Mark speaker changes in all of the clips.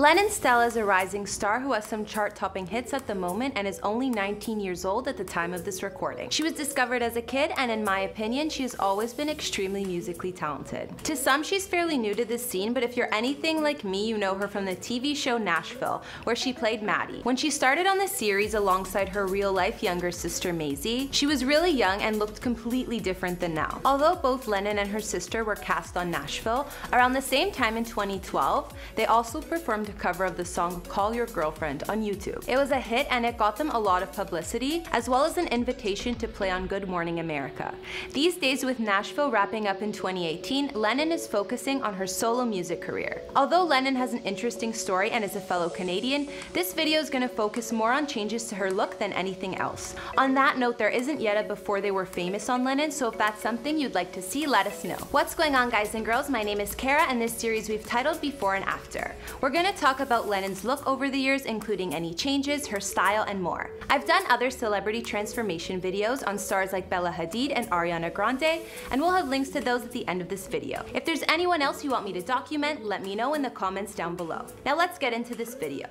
Speaker 1: Lennon Stella is a rising star who has some chart-topping hits at the moment and is only 19 years old at the time of this recording. She was discovered as a kid and in my opinion, she has always been extremely musically talented. To some, she's fairly new to this scene, but if you're anything like me, you know her from the TV show Nashville, where she played Maddie. When she started on the series alongside her real-life younger sister Maisy, she was really young and looked completely different than now. Although both Lennon and her sister were cast on Nashville, around the same time in 2012, they also performed performed a cover of the song Call Your Girlfriend on YouTube. It was a hit and it got them a lot of publicity, as well as an invitation to play on Good Morning America. These days with Nashville wrapping up in 2018, Lennon is focusing on her solo music career. Although Lennon has an interesting story and is a fellow Canadian, this video is going to focus more on changes to her look than anything else. On that note, there isn't yet a before they were famous on Lennon, so if that's something you'd like to see, let us know. What's going on guys and girls? My name is Kara and this series we've titled Before and After. We're gonna talk about Lennon's look over the years, including any changes, her style, and more. I've done other celebrity transformation videos on stars like Bella Hadid and Ariana Grande, and we'll have links to those at the end of this video. If there's anyone else you want me to document, let me know in the comments down below. Now let's get into this video.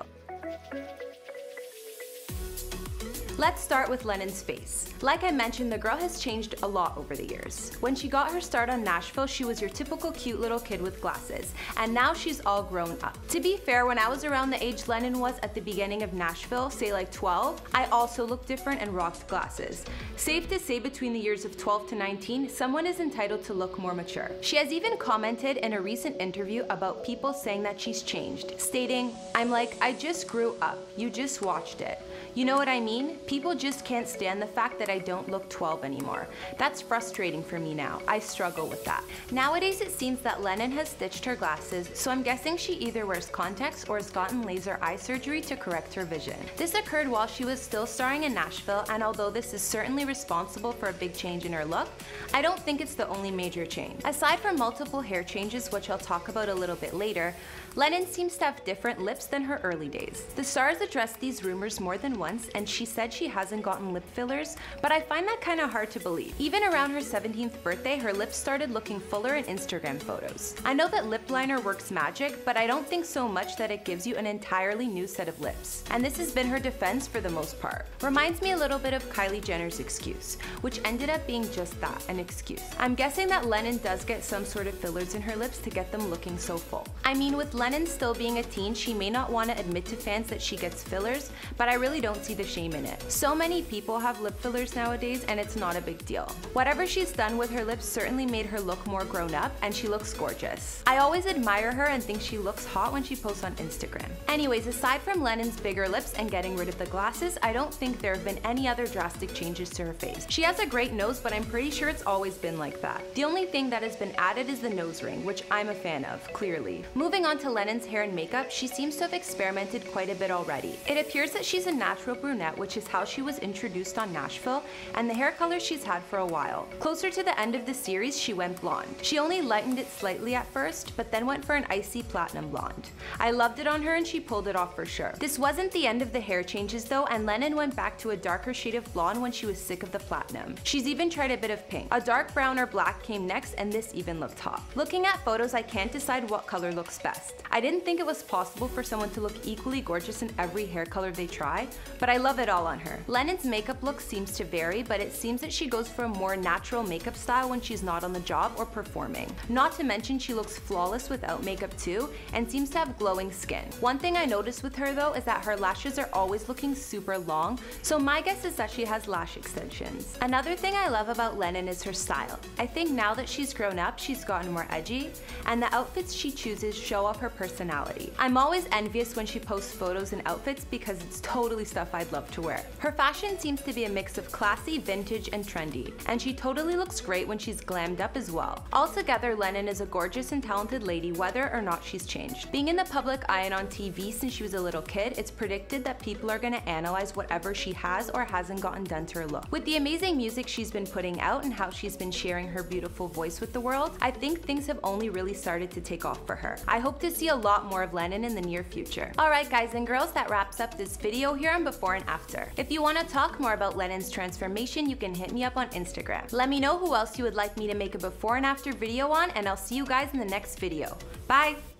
Speaker 1: Let's start with Lennon's face. Like I mentioned, the girl has changed a lot over the years. When she got her start on Nashville, she was your typical cute little kid with glasses, and now she's all grown up. To be fair, when I was around the age Lennon was at the beginning of Nashville, say like 12, I also looked different and rocked glasses. Safe to say between the years of 12 to 19, someone is entitled to look more mature. She has even commented in a recent interview about people saying that she's changed, stating, I'm like, I just grew up, you just watched it. You know what I mean? People just can't stand the fact that I don't look 12 anymore. That's frustrating for me now. I struggle with that. Nowadays, it seems that Lennon has stitched her glasses, so I'm guessing she either wears contacts or has gotten laser eye surgery to correct her vision. This occurred while she was still starring in Nashville, and although this is certainly responsible for a big change in her look, I don't think it's the only major change. Aside from multiple hair changes, which I'll talk about a little bit later, Lennon seems to have different lips than her early days. The stars addressed these rumors more than once, and she said she hasn't gotten lip fillers, but I find that kinda hard to believe. Even around her 17th birthday, her lips started looking fuller in Instagram photos. I know that lip liner works magic, but I don't think so much that it gives you an entirely new set of lips. And this has been her defense for the most part. Reminds me a little bit of Kylie Jenner's excuse, which ended up being just that, an excuse. I'm guessing that Lennon does get some sort of fillers in her lips to get them looking so full. I mean, with Lennon still being a teen, she may not want to admit to fans that she gets fillers, but I really don't see the shame in it. So many people have lip fillers nowadays and it's not a big deal. Whatever she's done with her lips certainly made her look more grown up and she looks gorgeous. I always admire her and think she looks hot when she posts on Instagram. Anyways, aside from Lennon's bigger lips and getting rid of the glasses, I don't think there have been any other drastic changes to her face. She has a great nose, but I'm pretty sure it's always been like that. The only thing that has been added is the nose ring, which I'm a fan of, clearly. Moving on to Lennon's hair and makeup, she seems to have experimented quite a bit already. It appears that she's a natural brunette, which is how she was introduced on Nashville, and the hair color she's had for a while. Closer to the end of the series, she went blonde. She only lightened it slightly at first, but then went for an icy platinum blonde. I loved it on her and she pulled it off for sure. This wasn't the end of the hair changes though, and Lennon went back to a darker shade of blonde when she was sick of the platinum. She's even tried a bit of pink. A dark brown or black came next, and this even looked hot. Looking at photos, I can't decide what color looks best. I didn't think it was possible for someone to look equally gorgeous in every hair color they try, but I love it all on her. Lennon's makeup look seems to vary, but it seems that she goes for a more natural makeup style when she's not on the job or performing. Not to mention she looks flawless without makeup too, and seems to have glowing skin. One thing I noticed with her though is that her lashes are always looking super long, so my guess is that she has lash extensions. Another thing I love about Lennon is her style. I think now that she's grown up, she's gotten more edgy, and the outfits she chooses show off her personality. I'm always envious when she posts photos and outfits because it's totally stuff I'd love to wear. Her fashion seems to be a mix of classy, vintage, and trendy, and she totally looks great when she's glammed up as well. Altogether, Lennon is a gorgeous and talented lady whether or not she's changed. Being in the public eye and on TV since she was a little kid, it's predicted that people are gonna analyze whatever she has or hasn't gotten done to her look. With the amazing music she's been putting out and how she's been sharing her beautiful voice with the world, I think things have only really started to take off for her. I hope to see a lot more of Lennon in the near future. Alright guys and girls, that wraps up this video here on before and after. If you want to talk more about Lennon's transformation, you can hit me up on Instagram. Let me know who else you would like me to make a before and after video on, and I'll see you guys in the next video. Bye!